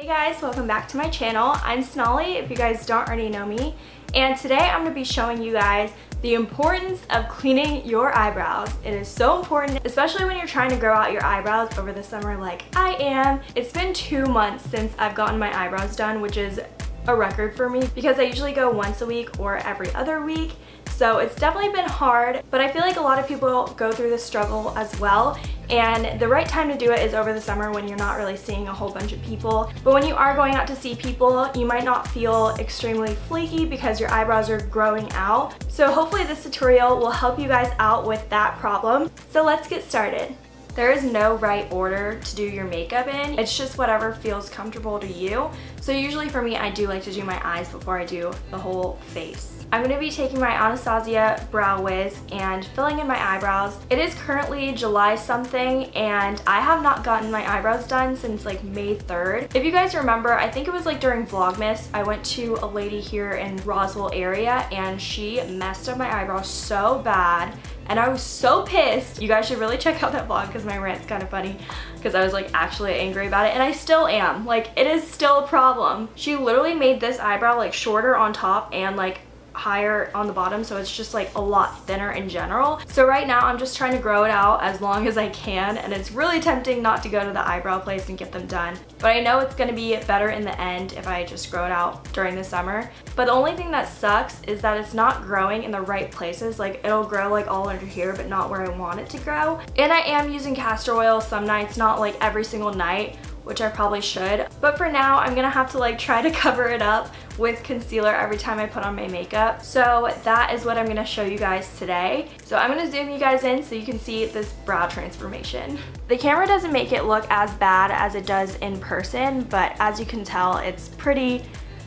Hey guys, welcome back to my channel. I'm Sonali if you guys don't already know me. And today I'm to be showing you guys the importance of cleaning your eyebrows. It is so important, especially when you're trying to grow out your eyebrows over the summer like I am. It's been two months since I've gotten my eyebrows done, which is a record for me because I usually go once a week or every other week. So it's definitely been hard, but I feel like a lot of people go through this struggle as well. And the right time to do it is over the summer when you're not really seeing a whole bunch of people. But when you are going out to see people, you might not feel extremely flaky because your eyebrows are growing out. So hopefully this tutorial will help you guys out with that problem. So let's get started. There is no right order to do your makeup in. It's just whatever feels comfortable to you. So usually for me, I do like to do my eyes before I do the whole face. I'm going to be taking my Anastasia Brow Wiz and filling in my eyebrows. It is currently July something and I have not gotten my eyebrows done since like May 3rd. If you guys remember, I think it was like during Vlogmas, I went to a lady here in Roswell area and she messed up my eyebrows so bad and I was so pissed. You guys should really check out that vlog because my rant's kind of funny because I was like actually angry about it and I still am. Like it is still a problem. She literally made this eyebrow like shorter on top and like higher on the bottom so it's just like a lot thinner in general. So right now I'm just trying to grow it out as long as I can and it's really tempting not to go to the eyebrow place and get them done. But I know it's going to be better in the end if I just grow it out during the summer. But the only thing that sucks is that it's not growing in the right places. Like it'll grow like all under here but not where I want it to grow. And I am using castor oil some nights, not like every single night which I probably should. But for now, I'm gonna have to like try to cover it up with concealer every time I put on my makeup. So that is what I'm gonna show you guys today. So I'm gonna zoom you guys in so you can see this brow transformation. The camera doesn't make it look as bad as it does in person, but as you can tell, it's pretty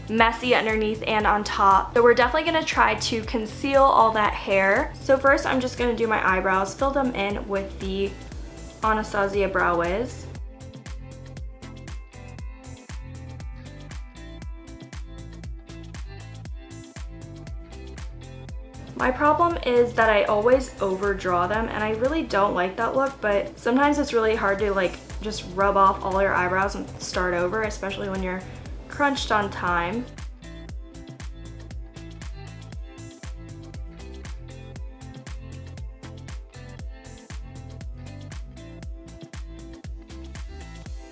messy underneath and on top. So we're definitely gonna try to conceal all that hair. So first I'm just gonna do my eyebrows, fill them in with the Anastasia Brow Wiz. My problem is that I always overdraw them and I really don't like that look, but sometimes it's really hard to like just rub off all your eyebrows and start over, especially when you're crunched on time.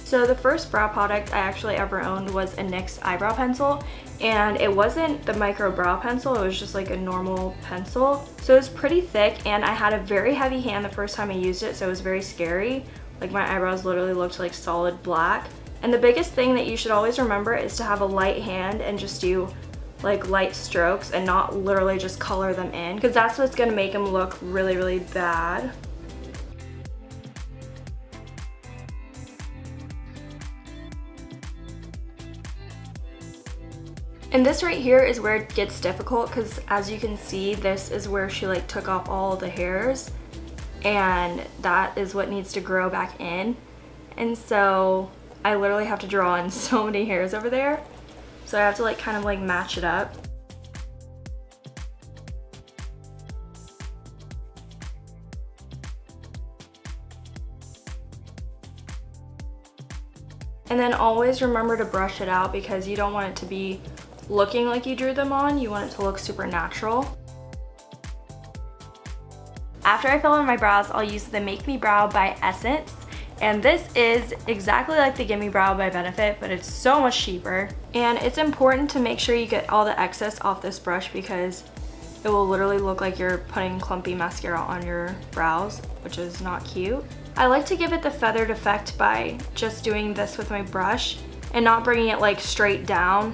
So the first brow product I actually ever owned was a NYX eyebrow pencil and it wasn't the micro brow pencil, it was just like a normal pencil. So it was pretty thick and I had a very heavy hand the first time I used it so it was very scary. Like my eyebrows literally looked like solid black. And the biggest thing that you should always remember is to have a light hand and just do like light strokes and not literally just color them in because that's what's gonna make them look really, really bad. And this right here is where it gets difficult because as you can see, this is where she like took off all the hairs and that is what needs to grow back in. And so I literally have to draw in so many hairs over there. So I have to like kind of like match it up. And then always remember to brush it out because you don't want it to be looking like you drew them on. You want it to look super natural. After I fill in my brows, I'll use the Make Me Brow by Essence. And this is exactly like the Gimme Brow by Benefit, but it's so much cheaper. And it's important to make sure you get all the excess off this brush because it will literally look like you're putting clumpy mascara on your brows, which is not cute. I like to give it the feathered effect by just doing this with my brush and not bringing it like straight down.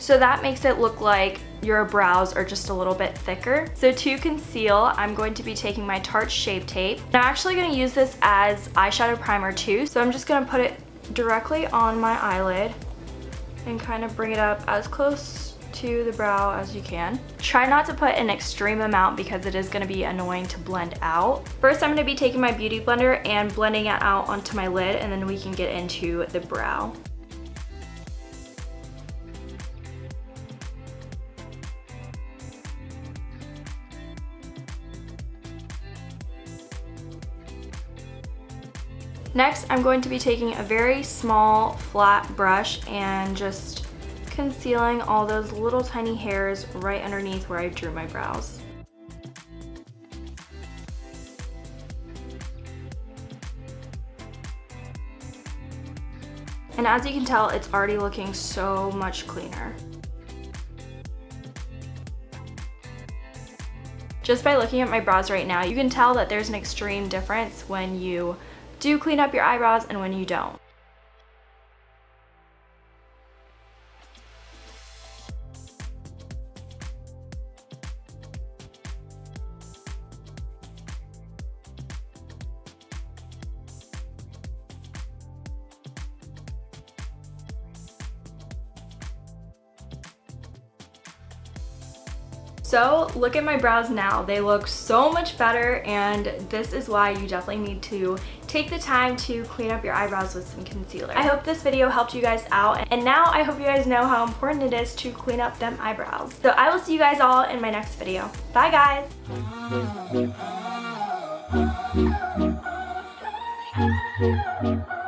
So that makes it look like your brows are just a little bit thicker. So to conceal, I'm going to be taking my Tarte Shape Tape. I'm actually gonna use this as eyeshadow primer too. So I'm just gonna put it directly on my eyelid and kind of bring it up as close to the brow as you can. Try not to put an extreme amount because it is going to be annoying to blend out. First I'm going to be taking my beauty blender and blending it out onto my lid and then we can get into the brow. Next, I'm going to be taking a very small flat brush and just concealing all those little tiny hairs right underneath where I drew my brows. And as you can tell, it's already looking so much cleaner. Just by looking at my brows right now, you can tell that there's an extreme difference when you do clean up your eyebrows and when you don't. So look at my brows now. They look so much better and this is why you definitely need to take the time to clean up your eyebrows with some concealer. I hope this video helped you guys out and now I hope you guys know how important it is to clean up them eyebrows. So I will see you guys all in my next video. Bye guys!